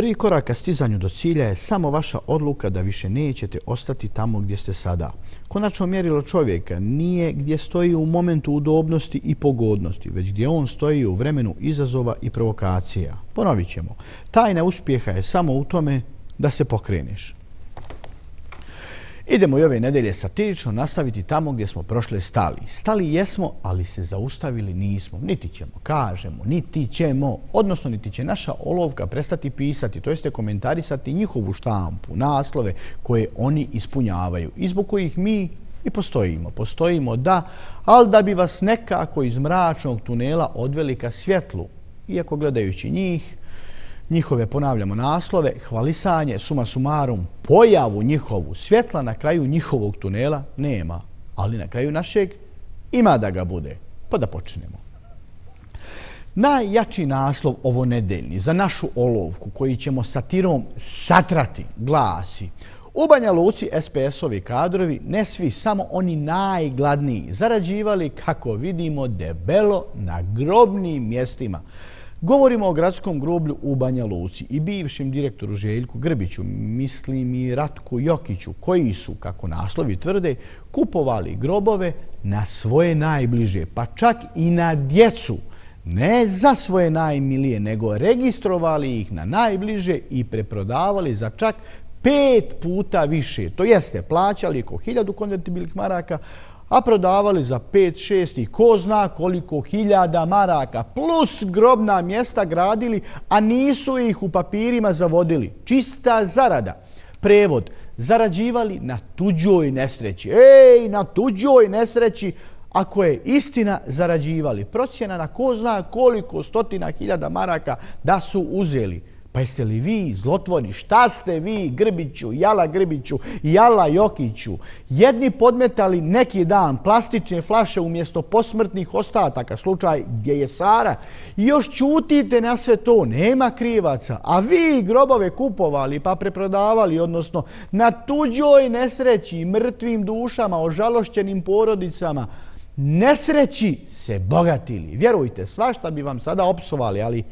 Prvi korak ka stizanju do cilja je samo vaša odluka da više nećete ostati tamo gdje ste sada. Konačno mjerilo čovjeka nije gdje stoji u momentu udobnosti i pogodnosti, već gdje on stoji u vremenu izazova i provokacija. Ponovit ćemo. Tajna uspjeha je samo u tome da se pokreneš. Idemo i ove nedelje satirično nastaviti tamo gdje smo prošle stali. Stali jesmo, ali se zaustavili nismo. Niti ćemo, kažemo, niti ćemo, odnosno niti će naša olovka prestati pisati, to jeste komentarisati njihovu štampu, naslove koje oni ispunjavaju i zbog kojih mi i postojimo. Postojimo da, ali da bi vas nekako iz mračnog tunela odveli ka svjetlu, iako gledajući njih, njihove, ponavljamo, naslove, hvalisanje, suma sumarum, pojavu njihovu, svjetla na kraju njihovog tunela nema, ali na kraju našeg ima da ga bude. Pa da počnemo. Najjači naslov ovo nedeljni za našu olovku koji ćemo satirom satrati glasi U Banja Luci SPS-ovi kadrovi, ne svi, samo oni najgladniji, zarađivali, kako vidimo, debelo na grobnim mjestima. Govorimo o gradskom groblju u Banja Luci i bivšem direktoru Željku Grbiću, mislim i Ratku Jokiću, koji su, kako naslovi tvrde, kupovali grobove na svoje najbliže, pa čak i na djecu, ne za svoje najmilije, nego registrovali ih na najbliže i preprodavali za čak pet puta više. To jeste, plaćali oko hiljadu konvertibilnih maraka, a prodavali za 5, 6 i ko zna koliko hiljada maraka, plus grobna mjesta gradili, a nisu ih u papirima zavodili. Čista zarada. Prevod. Zarađivali na tuđoj nesreći. Ej, na tuđoj nesreći, ako je istina zarađivali. Procjena na ko zna koliko stotina hiljada maraka da su uzeli. Pa jeste li vi zlotvori? Šta ste vi Grbiću, Jala Grbiću, Jala Jokiću? Jedni podmetali neki dan plastične flaše umjesto posmrtnih ostataka, slučaj gdje je Sara, i još čutite na sve to, nema krivaca, a vi grobove kupovali pa preprodavali, odnosno na tuđoj nesreći, mrtvim dušama, ožalošćenim porodicama, nesreći se bogatili. Vjerujte, svašta bi vam sada opsovali, ali...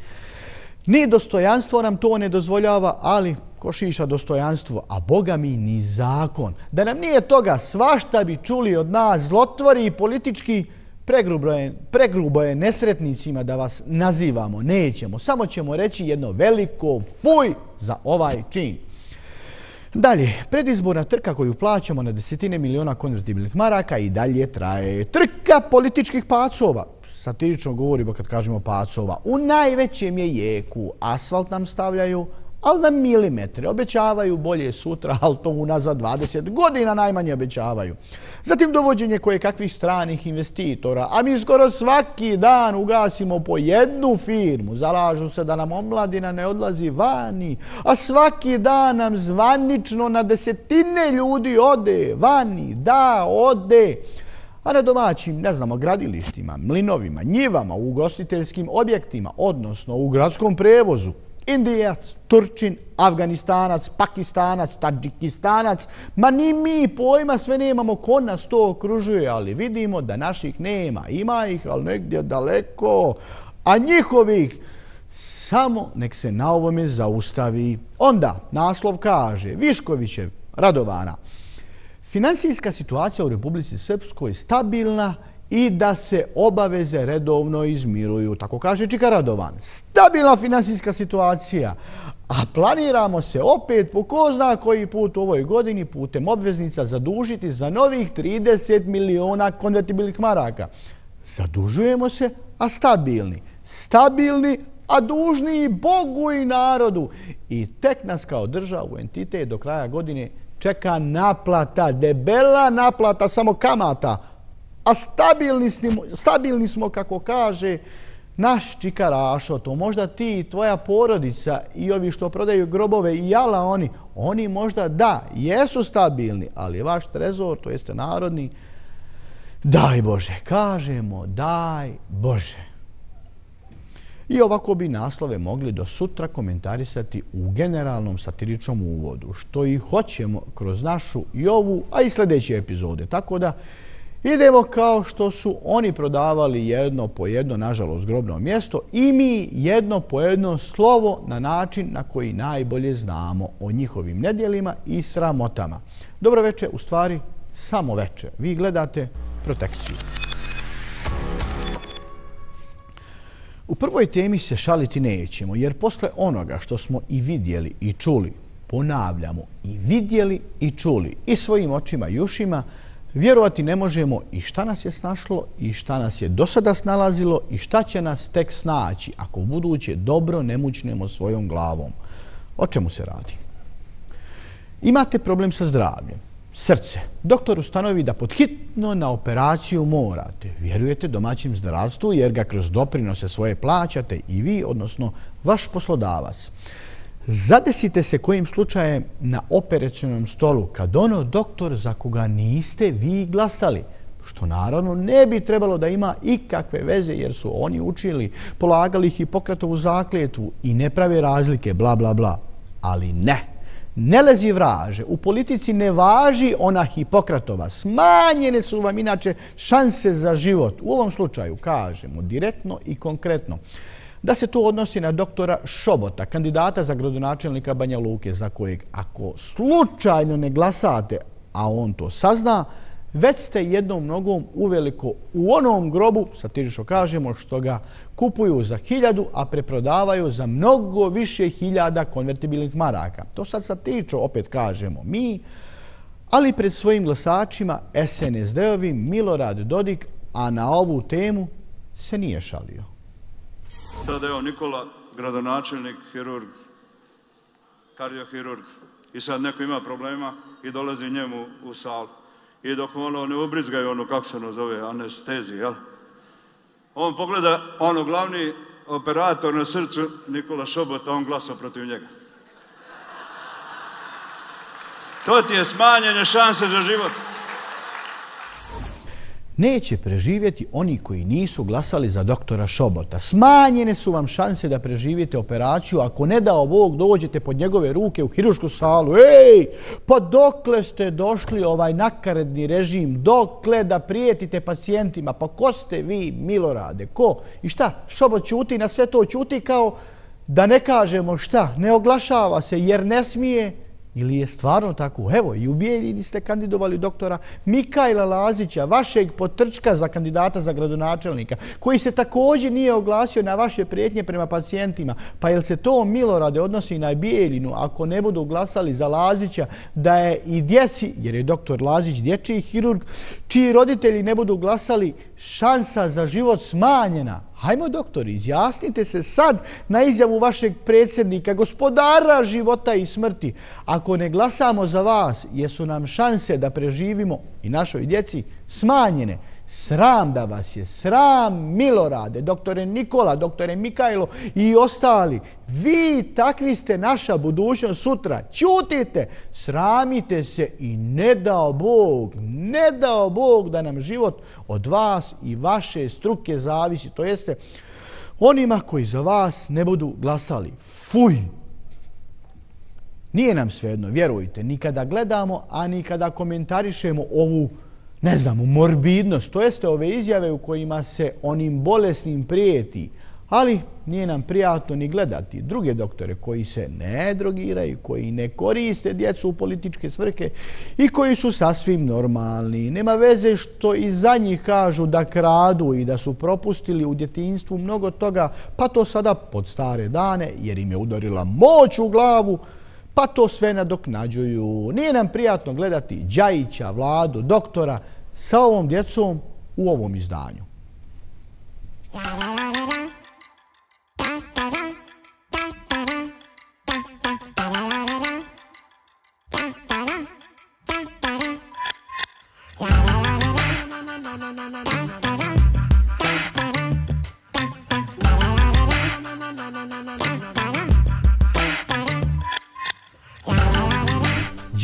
Ni dostojanstvo nam to ne dozvoljava, ali košiša dostojanstvo, a Boga mi ni zakon. Da nam nije toga svašta bi čuli od nas zlotvori i politički pregrubo je, pregrubo je nesretnicima da vas nazivamo. Nećemo, samo ćemo reći jedno veliko fuj za ovaj čin. Dalje, predizborna trka koju plaćamo na desetine miliona konvertibilnih maraka i dalje traje trka političkih pacova satirično govorimo kad kažemo pacova, u najvećem je jeku, asfalt nam stavljaju, ali na milimetre. Obećavaju bolje sutra, ali to unazad 20 godina najmanje obećavaju. Zatim dovođenje koje kakvih stranih investitora, a mi skoro svaki dan ugasimo po jednu firmu, zalažu se da nam omladina ne odlazi vani, a svaki dan nam zvanično na desetine ljudi ode vani, da, ode a na domaćim, ne znamo, gradilištima, mlinovima, njivama, u ugostiteljskim objektima, odnosno u gradskom prevozu, Indijac, Turčin, Afganistanac, Pakistanac, Tadžikistanac, ma ni mi pojma sve nemamo ko nas to okružuje, ali vidimo da naših nema. Ima ih, ali negdje daleko, a njihovih samo nek se na ovome zaustavi. Onda naslov kaže Viškovićev, Radovana, finansijska situacija u Republici Srpskoj stabilna i da se obaveze redovno izmiruju. Tako kaže Čika Radovan. Stabilna finansijska situacija. A planiramo se opet po ko zna koji put u ovoj godini putem obveznica zadužiti za novih 30 miliona konvertibilnih maraka. Zadužujemo se, a stabilni. Stabilni, a dužni i Bogu i narodu. I tek nas kao državu entitet do kraja godine čeka naplata, debela naplata, samo kamata. A stabilni smo, stabilni smo, kako kaže naš čikarašo, to možda ti, i tvoja porodica i ovi što prodaju grobove i jala oni, oni možda da, jesu stabilni, ali vaš trezor, to jeste narodni, daj Bože, kažemo, daj Bože. I ovako bi naslove mogli do sutra komentarisati u generalnom satiričnom uvodu, što i hoćemo kroz našu i ovu, a i sljedeće epizode. Tako da Idemo kao što su oni prodavali jedno po jedno, nažalost, grobno mjesto i mi jedno po jedno slovo na način na koji najbolje znamo o njihovim nedjelima i sramotama. Dobro večer, u stvari, samo večer. Vi gledate protekciju. U prvoj temi se šaliti nećemo, jer posle onoga što smo i vidjeli i čuli, ponavljamo i vidjeli i čuli i svojim očima i ušima, vjerovati ne možemo i šta nas je snašlo i šta nas je do sada snalazilo i šta će nas tek snaći ako u buduće dobro ne mučnemo svojom glavom. O čemu se radi? Imate problem sa zdravljem srce. Doktor ustanovi da podhitno na operaciju morate. Vjerujete domaćim zdravstvu jer ga kroz doprinose svoje plaćate i vi, odnosno vaš poslodavac. Zadesite se kojim slučajem na operacijnom stolu kad ono doktor za koga niste vi glasali, što naravno ne bi trebalo da ima ikakve veze jer su oni učili, polagali Hipokratovu zakljetvu i ne prave razlike, bla, bla, bla. Ali ne ne lezi vraže, u politici ne važi ona Hipokratova. Smanjene su vam inače šanse za život. U ovom slučaju kažemo direktno i konkretno da se to odnosi na doktora Šobota, kandidata za gradonačelnika Banja Luke, za kojeg ako slučajno ne glasate, a on to sazna, već ste jednom nogom uveliko u onom grobu, satirično kažemo, što ga kupuju za hiljadu, a preprodavaju za mnogo više hiljada konvertibilnih maraka. To sad satirično opet kažemo mi, ali pred svojim glasačima SNSD-ovi Milorad Dodik, a na ovu temu se nije šalio. Sada je Nikola, gradonačelnik, hirurg, kardiohirurg, i sad neko ima problema i dolazi njemu u salu i dok ono ne ubrizgaju ono, kako se ono nazove, anestezi, jel? On pogleda, ono, glavni operator na srcu, Nikola Šobota, on glasa protiv njega. To ti je smanjenje šanse za život neće preživjeti oni koji nisu glasali za doktora Šobota. Smanjene su vam šanse da preživite operaciju ako ne dao Bog dođete pod njegove ruke u hirušku salu. Ej, pa dokle ste došli ovaj nakaredni režim? Dokle da prijetite pacijentima? Pa ko ste vi, Milorade? Ko? I šta? Šobot ćuti na sve to ćuti kao da ne kažemo šta? Ne oglašava se jer ne smije Ili je stvarno tako? Evo, i u Bijeljini ste kandidovali doktora Mikajla Lazića, vašeg potrčka za kandidata za gradonačelnika, koji se također nije oglasio na vaše prijetnje prema pacijentima. Pa jel se to Milorade odnosi na Bijeljinu ako ne budu glasali za Lazića da je i djeci, jer je doktor Lazić dječji hirurg, čiji roditelji ne budu glasali, šansa za život smanjena? Hajmo, doktori, izjasnite se sad na izjavu vašeg predsjednika, gospodara života i smrti. Ako ne glasamo za vas, jesu nam šanse da preživimo i našoj djeci smanjene. Sram da vas je, sram Milorade, doktore Nikola, doktore Mikajlo i ostali. Vi takvi ste naša budućnost sutra. Ćutite, sramite se i ne dao Bog, ne dao Bog da nam život od vas i vaše struke zavisi. To jeste onima koji za vas ne budu glasali. Fuj! Nije nam svejedno, vjerujte, nikada gledamo, a nikada komentarišemo ovu ne znam, morbidnost, to jeste ove izjave u kojima se onim bolesnim prijeti, ali nije nam prijatno ni gledati druge doktore koji se ne drogiraju, koji ne koriste djecu u političke svrke i koji su sasvim normalni. Nema veze što i za njih kažu da kradu i da su propustili u djetinstvu mnogo toga, pa to sada pod stare dane, jer im je udarila moć u glavu, pa to sve nadoknađuju. Nije nam prijatno gledati Đajića, vladu, doktora sa ovom djecom u ovom izdanju.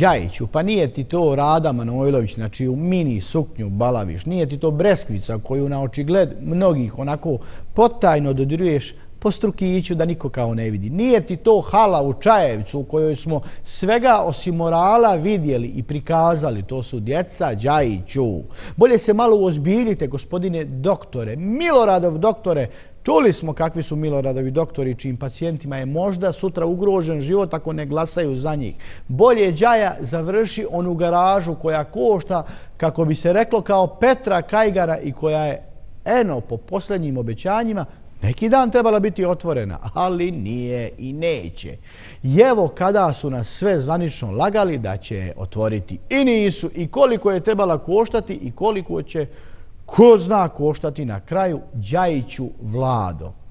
Đajiću, pa nije ti to Rada Manojlović, znači u mini suknju balaviš, nije ti to Breskvica koju na očigled mnogih onako potajno dodiruješ, po strukiću da niko kao ne vidi. Nije ti to hala u Čajevcu u kojoj smo svega osim morala vidjeli i prikazali. To su djeca Đajiću. Bolje se malo uozbiljite, gospodine doktore, Miloradov doktore, Čuli smo kakvi su Miloradovi doktori čim pacijentima je možda sutra ugrožen život ako ne glasaju za njih. Bolje Đaja završi onu garažu koja košta, kako bi se reklo, kao Petra Kajgara i koja je, eno, po posljednjim obećanjima, neki dan trebala biti otvorena, ali nije i neće. I evo kada su nas sve zvanično lagali da će otvoriti i nisu i koliko je trebala koštati i koliko će otvoriti ko zna koštati na kraju Đajiću vlado.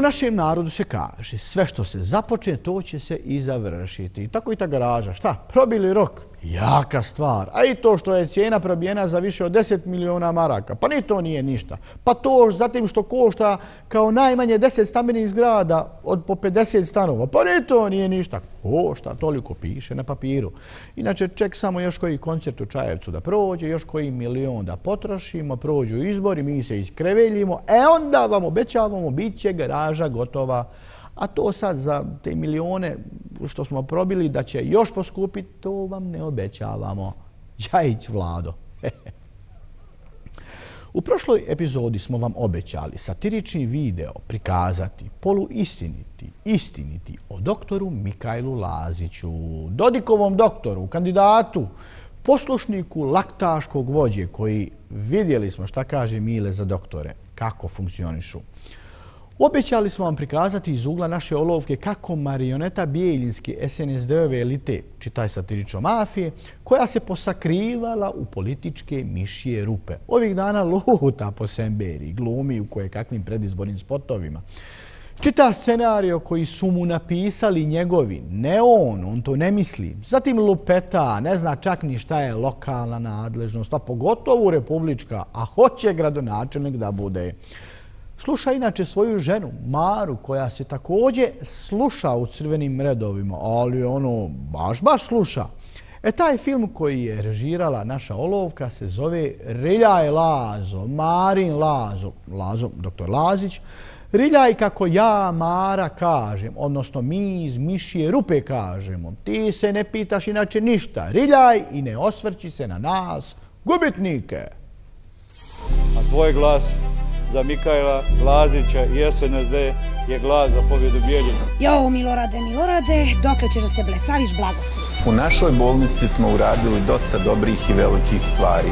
U našem narodu se kaže, sve što se započne, to će se i završiti. Tako i ta garaža. Šta? Probili rok? Jaka stvar. A i to što je cijena probijena za više od 10 miliona maraka. Pa ni to nije ništa. Pa to zatim što košta kao najmanje 10 stambenih zgrada od po 50 stanova. Pa ni to nije ništa. Košta, toliko piše na papiru. Inače, ček samo još koji koncert u Čajevcu da prođe, još koji milion da potrošimo, prođu izbori, mi se iskreveljimo. E onda vam obećavamo, bit će garaža gotova a to sad za te milione što smo probili da će još poskupiti, to vam ne obećavamo. Đajić vlado. U prošloj epizodi smo vam obećali satirični video prikazati poluistiniti, istiniti o doktoru Mikajlu Laziću, Dodikovom doktoru, kandidatu, poslušniku laktaškog vođe koji vidjeli smo šta kaže Mile za doktore, kako funkcionišu. Obećali smo vam prikazati iz ugla naše olovke kako marioneta bijeljinske SNSD-ove elite, čitaj satirično mafije, koja se posakrivala u političke mišije rupe. Ovih dana luta po Semberi, glumi u koje kakvim predizbornim spotovima. Čita scenario koji su mu napisali njegovi, ne on, on to ne misli. Zatim lupeta, ne zna čak ni šta je lokalna nadležnost, a pogotovo republička, a hoće gradonačelnik da bude. Sluša inače svoju ženu, Maru, koja se također sluša u crvenim redovima, ali ono baš, baš sluša. E taj film koji je režirala naša olovka se zove Riljaj Lazo, Marin Lazo, Lazo, doktor Lazić. Riljaj kako ja, Mara, kažem, odnosno mi iz Mišije Rupe kažemo. Ti se ne pitaš inače ništa. Riljaj i ne osvrći se na nas, gubitnike. A tvoj glas za Mikajla Lazića i SNSD je glas za pobjedu Bijeljina. Jo, Milorade, Milorade, dokle ćeš da se blesaviš blagosti? U našoj bolnici smo uradili dosta dobrih i velikih stvari.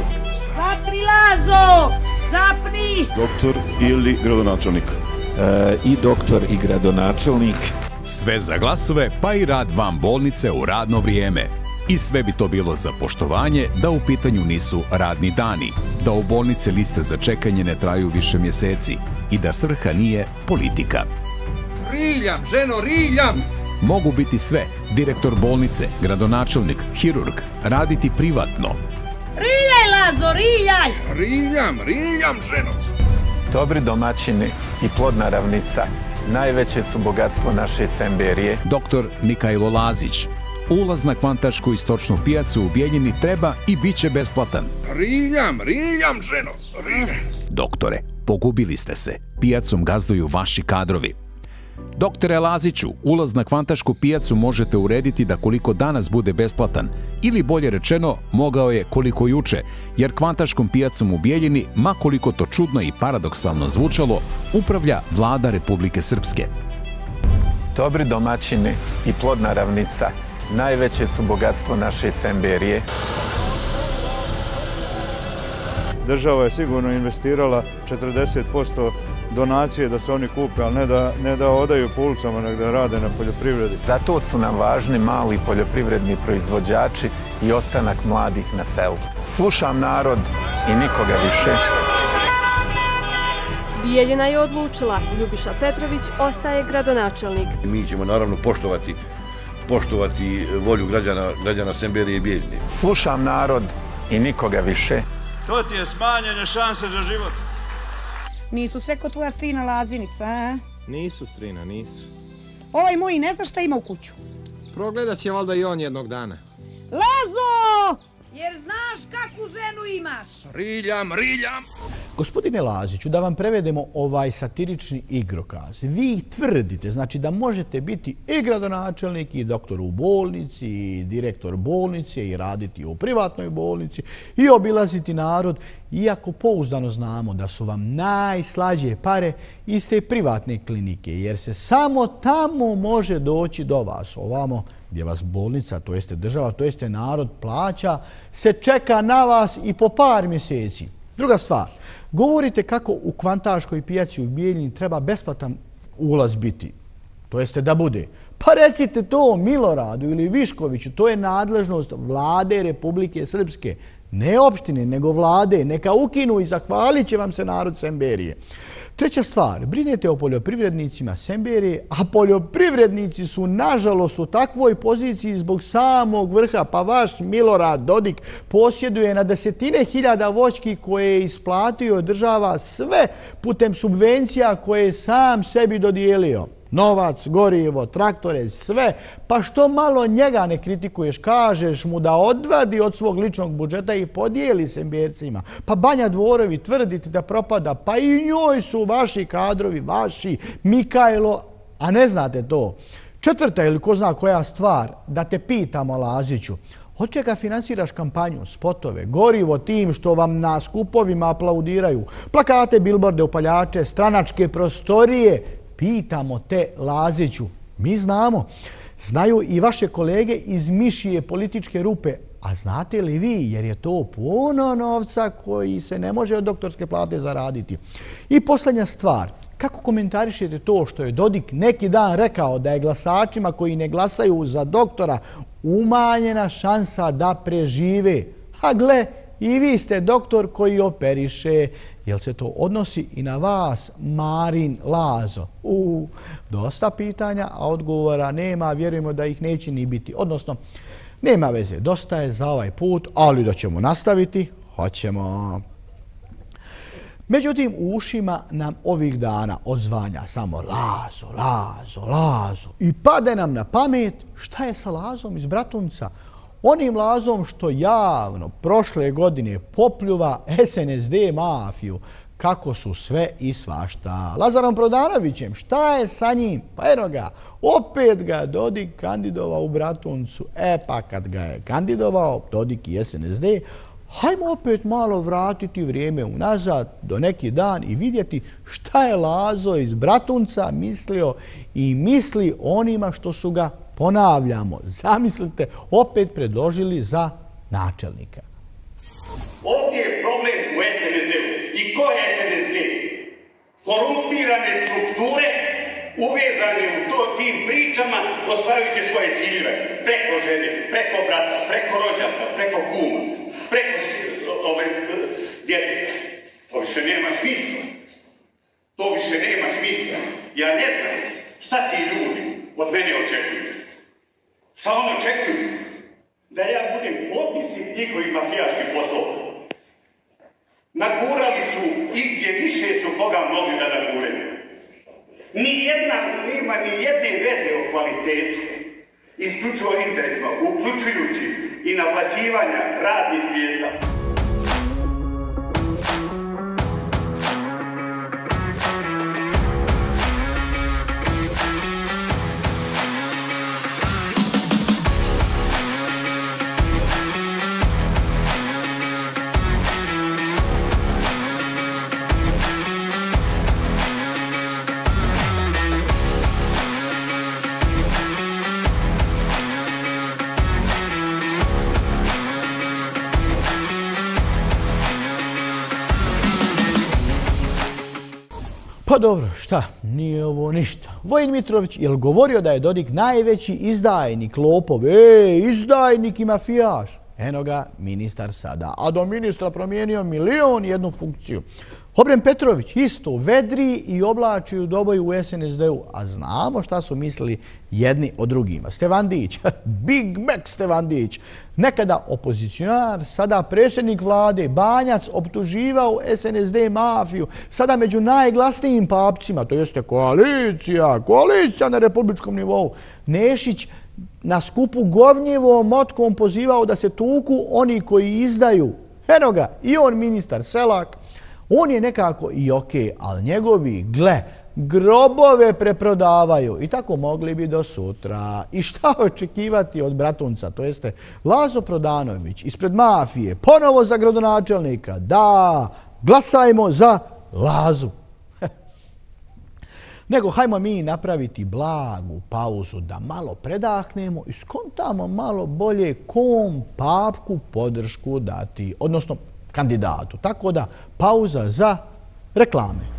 Zapni, Lazo! Zapni! Doktor ili gradonačelnik? E, I doktor i gradonačelnik. Sve za glasove, pa i rad vam bolnice u radno vrijeme. I sve bi to bilo za poštovanje da u pitanju nisu radni dani, da u bolnice liste za čekanje ne traju više mjeseci i da svrha nije politika. Riljam, ženo, riljam! Mogu biti sve, direktor bolnice, gradonačelnik, hirurg, raditi privatno. Riljaj, Lazo, riljaj! Riljam, riljam, ženo! Dobri domaćini i plodna ravnica najveće su bogatstvo naše Semberije. Doktor Mikajlo Lazić, ulaz na kvantašku istočnu pijacu u Bijeljini treba i bit će besplatan. Riljam, riljam, ženo, riljam. Doktore, pogubili ste se. Pijacom gazduju vaši kadrovi. Doktore Laziću, ulaz na kvantašku pijacu možete urediti da koliko danas bude besplatan, ili bolje rečeno, mogao je koliko juče, jer kvantaškom pijacom u Bijeljini, ma koliko to čudno i paradoksalno zvučalo, upravlja vlada Republike Srpske. Dobri domaćini i plodna ravnica najveće su bogatstvo naše Semberije. Država je sigurno investirala 40% donacije da se oni kupe, ali ne da, ne da odaju po ulicama, nego da rade na poljoprivredi. Zato su nam važni mali poljoprivredni proizvođači i ostanak mladih na selu. Slušam narod i nikoga više. Bijeljina je odlučila, Ljubiša Petrović ostaje gradonačelnik. Mi ćemo naravno poštovati poštovati volju građana, građana Semberije i Bijeljine. Slušam narod i nikoga više. To ti je smanjene šanse za život. Nisu sve kod tvoja strina Lazinica, a? Nisu, strina, nisu. Ovaj moj ne zna šta ima u kuću. Progledat će valjda i on jednog dana. Lazo! Jer znaš kakvu ženu imaš. Riljam, riljam. Gospodine Laziću, da vam prevedemo ovaj satirični igrokaz. Vi tvrdite, znači da možete biti i gradonačelnik, i doktor u bolnici, i direktor bolnice, i raditi u privatnoj bolnici, i obilaziti narod, iako pouzdano znamo da su vam najslađe pare iz te privatne klinike, jer se samo tamo može doći do vas. Ovamo gdje vas bolnica, to jeste država, to jeste narod plaća, se čeka na vas i po par mjeseci. Druga stvar, govorite kako u kvantaškoj pijaci u Bijeljini treba besplatan ulaz biti. To jeste da bude. Pa recite to Miloradu ili Viškoviću, to je nadležnost vlade Republike Srpske. Ne opštine, nego vlade. Neka ukinu i zahvalit će vam se narod Semberije. Treća stvar, brinete o poljoprivrednicima Semberije, a poljoprivrednici su nažalost u takvoj poziciji zbog samog vrha, pa vaš Milorad Dodik posjeduje na desetine hiljada voćki koje je isplatio država sve putem subvencija koje je sam sebi dodijelio novac, gorivo, traktore, sve, pa što malo njega ne kritikuješ, kažeš mu da odvadi od svog ličnog budžeta i podijeli se mjercima. Pa Banja Dvorovi tvrditi da propada, pa i njoj su vaši kadrovi, vaši, Mikajlo, a ne znate to. Četvrta ili ko zna koja stvar, da te pitamo Laziću, od čega finansiraš kampanju, spotove, gorivo tim što vam na skupovima aplaudiraju, plakate, bilborde, upaljače, stranačke prostorije, pitamo te Laziću. Mi znamo, znaju i vaše kolege iz Mišije političke rupe, a znate li vi, jer je to puno novca koji se ne može od doktorske plate zaraditi. I posljednja stvar, kako komentarišete to što je Dodik neki dan rekao da je glasačima koji ne glasaju za doktora umanjena šansa da prežive? A gle, i vi ste doktor koji operiše. Jel se to odnosi i na vas, Marin Lazo? U, dosta pitanja, a odgovora nema. Vjerujemo da ih neće ni biti. Odnosno, nema veze. Dosta je za ovaj put, ali da ćemo nastaviti. Hoćemo. Međutim, u ušima nam ovih dana odzvanja samo Lazo, Lazo, Lazo. I pade nam na pamet šta je sa Lazom iz Bratunca onim lazom što javno prošle godine popljuva SNSD mafiju, kako su sve i svašta. Lazarom Prodanovićem, šta je sa njim? Pa eno ga, opet ga Dodik kandidovao u Bratuncu. E pa kad ga je kandidovao Dodik i SNSD, hajmo opet malo vratiti vrijeme unazad do neki dan i vidjeti šta je Lazo iz Bratunca mislio i misli onima što su ga ponavljamo, zamislite, opet predložili za načelnika. Ovdje je problem u SNSD-u. I ko je SNSD? Korumpirane strukture uvezane u to tim pričama ostvarujući svoje ciljeve. Preko žene, preko braca, preko rođaka, preko kuma, preko ove e, djeteta. To više nema smisla. To više nema smisla. Ja ne znam šta ti ljudi od mene očekuju. Pa ono očekuju? Da ja budem potpisnik njihovih mafijaških poslova. Nagurali su i gdje više su koga mogli da nagure. Nijedna nema ni jedne veze o kvalitetu. Isključivo interesno, uključujući i naplaćivanja radnih mjesta. Pa dobro, šta? Nije ovo ništa. Vojin Mitrović je li govorio da je Dodik najveći izdajnik, lopov? E, izdajnik i mafijaš. Eno ga, ministar sada. A do ministra promijenio milion jednu funkciju. Obren Petrović isto vedri i oblači u doboju u SNSD-u, a znamo šta su mislili jedni od drugima. Stevandić, Big Mac Stevandić, nekada opozicionar, sada predsjednik vlade, Banjac, optuživao SNSD mafiju, sada među najglasnijim papcima, to jeste koalicija, koalicija na republičkom nivou. Nešić na skupu govnjevom motkom pozivao da se tuku oni koji izdaju. Eno ga, i on ministar Selak, On je nekako i okej, okay, ali njegovi, gle, grobove preprodavaju i tako mogli bi do sutra. I šta očekivati od bratunca, to jeste Lazo Prodanović ispred mafije, ponovo za gradonačelnika, da, glasajmo za Lazu. Nego hajmo mi napraviti blagu pauzu da malo predahnemo i skontamo malo bolje kom papku podršku dati. Odnosno, kandidatu. Tako da, pauza za reklame.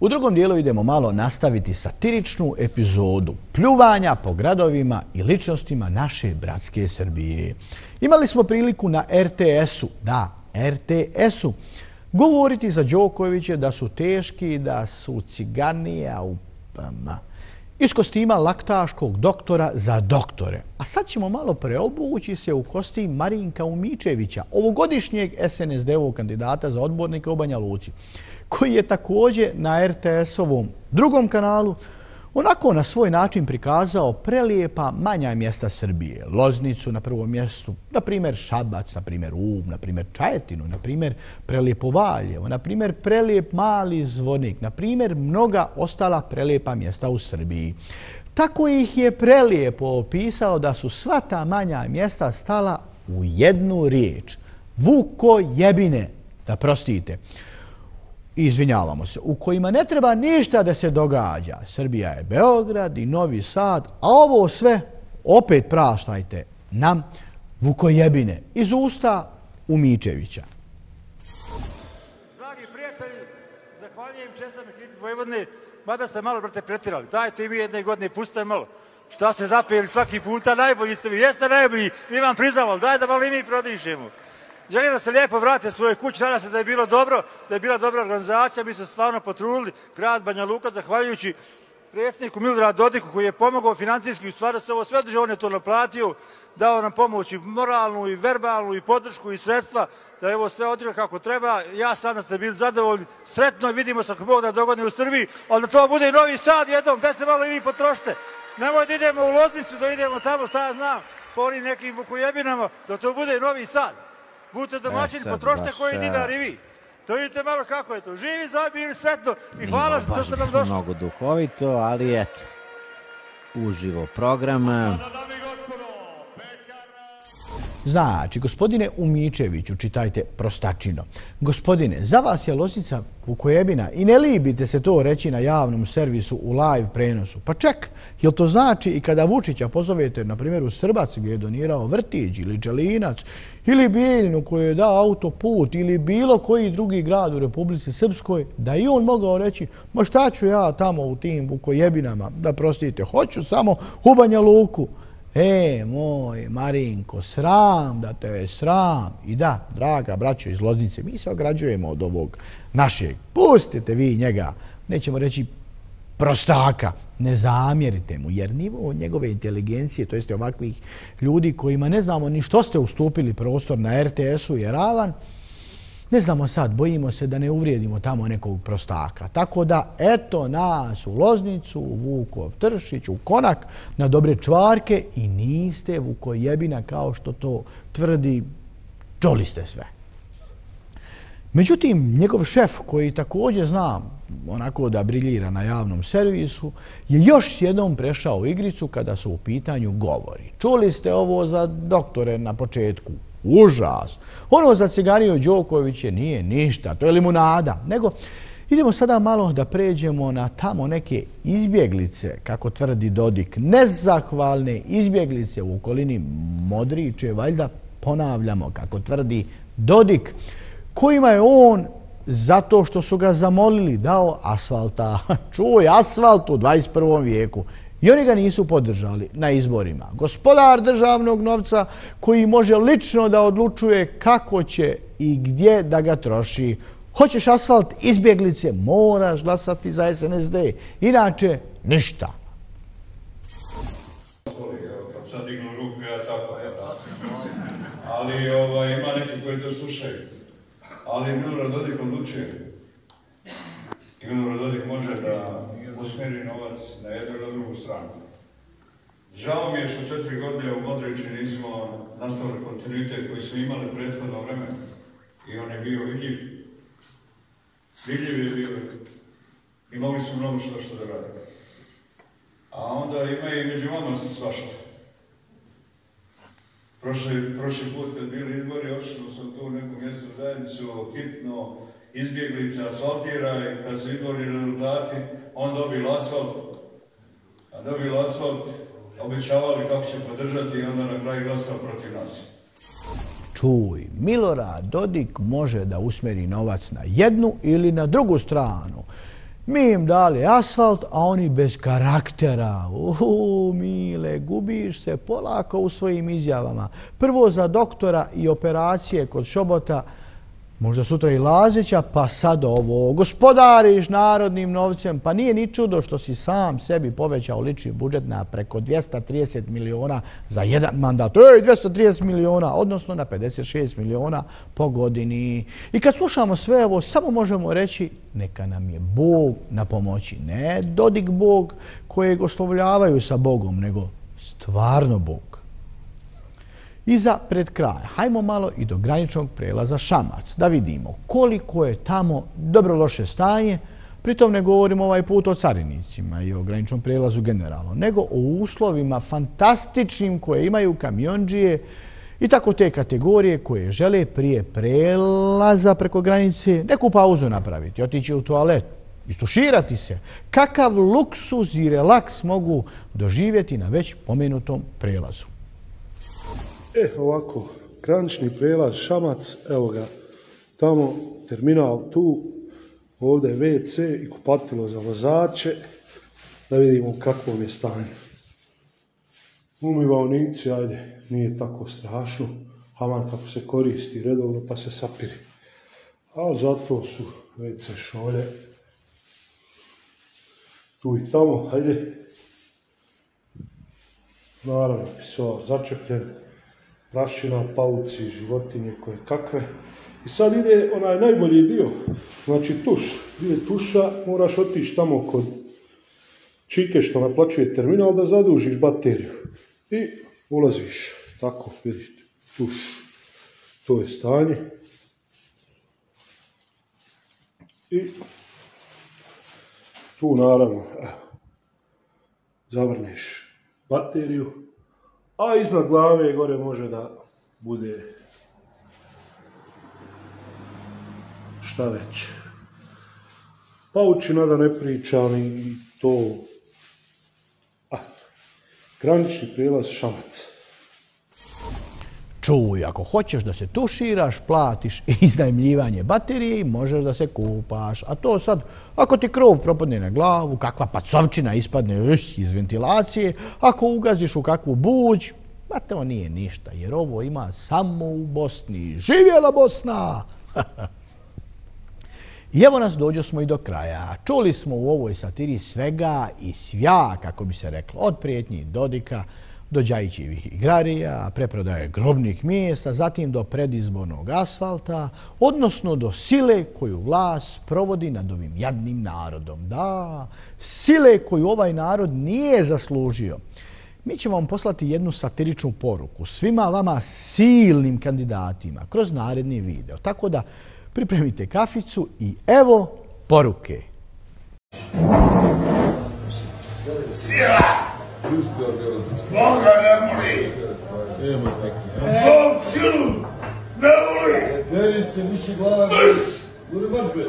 U drugom dijelu idemo malo nastaviti satiričnu epizodu pljuvanja po gradovima i ličnostima naše bratske Srbije. Imali smo priliku na RTS-u, da, RTS-u, govoriti za Đokoviće da su teški, da su ciganija a u iz kostima laktaškog doktora za doktore. A sad ćemo malo preobući se u kostim Marinka Umičevića, ovogodišnjeg SNSD-ovog kandidata za odbornika u Banja Luci, koji je također na RTS-ovom drugom kanalu onako na svoj način prikazao prelijepa manja mjesta Srbije. Loznicu na prvom mjestu, na primjer Šabac, na primjer Um, na primjer Čajetinu, na primjer prelijepo Valjevo, na primjer prelijep Mali Zvornik, na primjer mnoga ostala prelijepa mjesta u Srbiji. Tako ih je prelijepo opisao da su sva ta manja mjesta stala u jednu riječ. Vuko jebine, da prostite izvinjavamo se, u kojima ne treba ništa da se događa. Srbija je Beograd i Novi Sad, a ovo sve opet praštajte nam Vukojebine iz usta Umičevića. Dragi prijatelji, zahvaljujem čestam ekipi Vojvodne, mada ste malo, brate, pretirali. Dajte i mi jedne godine, pustite malo. Šta se zapijeli svaki puta, najbolji ste vi, jeste najbolji, mi vam priznamo, daj da malo i mi prodišemo. Želim da se lijepo vrate svoje kuće. Nadam se da je bilo dobro, da je bila dobra organizacija. Mi smo stvarno potrudili grad Banja Luka, zahvaljujući predsjedniku Milorad Dodiku koji je pomogao financijski. U stvari se ovo sve drže, on je to naplatio, dao nam pomoć i moralnu i verbalnu i podršku i sredstva da je ovo sve odrije kako treba. Ja sam da ste bili zadovoljni. Sretno vidimo se ako Bog da dogodne u Srbiji, ali da to bude i novi sad jednom, da se malo i vi potrošite. Nemoj da idemo u Loznicu, da idemo tamo, šta ja znam, po onim nekim vukujebinama, da to bude i novi sad. Budite domaćini, e, potrošite koji dinar i vi. To vidite malo kako je to. Živi za bili sretno i hvala što ste nam došli. Mnogo duhovito, ali eto, uživo program. Znači, gospodine Umičeviću, čitajte prostačino. Gospodine, za vas je Losica Vukojebina i ne libite se to reći na javnom servisu u live prenosu. Pa ček, jel to znači i kada Vučića pozovete, na primjer, u Srbac gdje je donirao vrtić ili Đelinac ili Bijeljinu koju je dao autoput ili bilo koji drugi grad u Republici Srpskoj, da i on mogao reći, ma šta ću ja tamo u tim Vukojebinama, da prostite, hoću samo u Banja Luku. E, moj Marinko, sram da te je sram. I da, draga braćo iz Loznice, mi se ograđujemo od ovog našeg. Pustite vi njega, nećemo reći prostaka, ne zamjerite mu, jer nivo njegove inteligencije, to jeste ovakvih ljudi kojima ne znamo ni što ste ustupili prostor na RTS-u je ravan, Ne znamo sad, bojimo se da ne uvrijedimo tamo nekog prostaka. Tako da, eto nas u Loznicu, u Vukov Tršić, u Konak, na dobre čvarke i niste Vukojebina kao što to tvrdi, čuli ste sve. Međutim, njegov šef, koji također zna onako da briljira na javnom servisu, je još jednom prešao igricu kada su u pitanju govori. Čuli ste ovo za doktore na početku, užas. Ono za cigariju Đokoviće nije ništa, to je limunada. Nego, idemo sada malo da pređemo na tamo neke izbjeglice, kako tvrdi Dodik, nezahvalne izbjeglice u okolini Modriće, valjda ponavljamo, kako tvrdi Dodik, kojima je on zato što su ga zamolili dao asfalta. Čuj, asfalt u 21. vijeku. I oni ga nisu podržali na izborima. Gospodar državnog novca koji može lično da odlučuje kako će i gdje da ga troši. Hoćeš asfalt izbjeglice, moraš glasati za SNSD. Inače, ništa. Sad dignu ruku, ja tako, ja Ali ovaj, ima neki koji to slušaju. Ali Milorad Dodik odlučuje. I Milorad Dodik može da usmjeri novac na jednu ili drugu stranu. Žao mi je što četiri godine u Modriči nismo nastavili kontinuitet koji smo imali prethodno vreme. I on je bio vidljiv. Vidljiv je bio. I mogli smo mnogo što što da radimo. A onda ima i među vama svašta. Prošli, prošli put kad bili izbori, ošli sam tu u neku mjestu zajednicu, hitno, izbjeglice asfaltira i kad su izborni rezultati, on dobio asfalt, a dobio asfalt, obećavali kako će podržati i onda na kraju glasao protiv nas. Čuj, Milorad Dodik može da usmeri novac na jednu ili na drugu stranu. Mi im dali asfalt, a oni bez karaktera. Uuu, Mile, gubiš se polako u svojim izjavama. Prvo za doktora i operacije kod Šobota, možda sutra i Lazića, pa sad ovo, gospodariš narodnim novcem, pa nije ni čudo što si sam sebi povećao lični budžet na preko 230 miliona za jedan mandat. Ej, 230 miliona, odnosno na 56 miliona po godini. I kad slušamo sve ovo, samo možemo reći neka nam je Bog na pomoći. Ne Dodik Bog kojeg oslovljavaju sa Bogom, nego stvarno Bog. I za pred kraj, hajmo malo i do graničnog prelaza Šamac, da vidimo koliko je tamo dobro loše stanje, pritom ne govorimo ovaj put o carinicima i o graničnom prelazu generalno, nego o uslovima fantastičnim koje imaju kamionđije i tako te kategorije koje žele prije prelaza preko granice neku pauzu napraviti, otići u toalet, istuširati se. Kakav luksuz i relaks mogu doživjeti na već pomenutom prelazu. E, ovako, granični prelaz Šamac, evo ga, tamo terminal tu, ovdje je WC i kupatilo za vozače, da vidimo kako je stanje. Umivavnici, ajde, nije tako strašno, haman kako se koristi redovno pa se sapiri. A zato su WC šolje, tu i tamo, ajde, naravno, pisao začepljen, prašina, pauci, životinje koje kakve. I sad ide onaj najbolji dio, znači tuš. Ide tuša, moraš otići tamo kod čike što naplaćuje terminal da zadužiš bateriju. I ulaziš, tako, vidite, tuš. To je stanje. I tu naravno, evo, zavrneš bateriju, a iznad glave gore može da bude šta već. Paučina da ne pričam i to a, granični prijelaz šamac. Čuj, ako hoćeš da se tuširaš, platiš iznajmljivanje baterije i možeš da se kupaš. A to sad, ako ti krov propadne na glavu, kakva pacovčina ispadne uh, iz ventilacije, ako ugaziš u kakvu buđ, ba to nije ništa, jer ovo ima samo u Bosni. Živjela Bosna! I evo nas dođo smo i do kraja. Čuli smo u ovoj satiri svega i svja, kako bi se reklo, od prijetnji Dodika, do Đajićevih igrarija, preprodaje grobnih mjesta, zatim do predizbornog asfalta, odnosno do sile koju vlas provodi nad ovim jadnim narodom. Da, sile koju ovaj narod nije zaslužio. Mi ćemo vam poslati jednu satiričnu poruku svima vama silnim kandidatima kroz naredni video. Tako da pripremite kaficu i evo poruke. Sila! Boga ne moli. Bog silu ne voli. Teri se više glava. Bude baš be.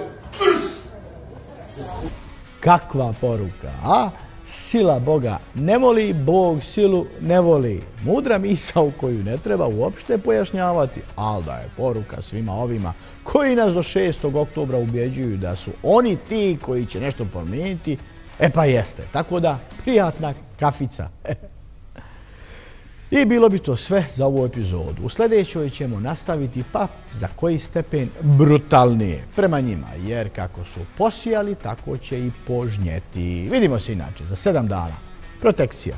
Kakva poruka, a? Sila Boga ne voli, Bog silu ne voli. Mudra misa u koju ne treba uopšte pojašnjavati, ali da je poruka svima ovima koji nas do 6. oktobra ubjeđuju da su oni ti koji će nešto promijeniti, e pa jeste. Tako da, prijatna kafica. I bilo bi to sve za ovu epizodu. U sljedećoj ćemo nastaviti pa za koji stepen brutalnije prema njima, jer kako su posijali, tako će i požnjeti. Vidimo se inače za sedam dana. Protekcija.